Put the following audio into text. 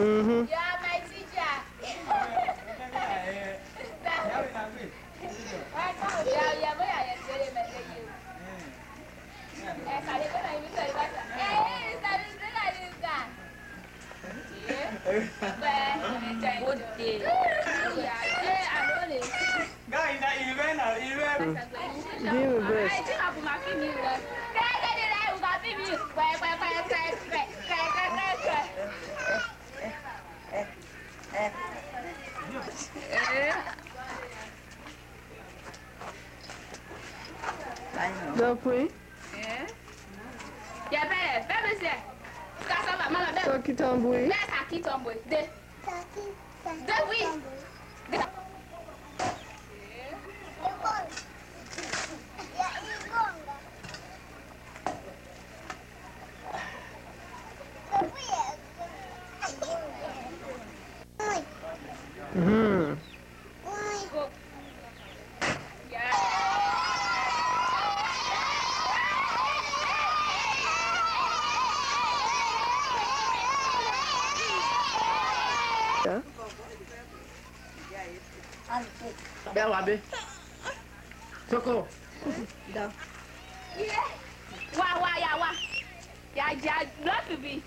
Mm-hmm. You. Dọ̀pẹ́. Yẹ bẹ́ẹ̀ bẹ́ẹ̀ Mm-hmm. Tá? Dá lá, B. Socorro. Dá. Uau, uau, uau, uau. Já, já, não, bebê.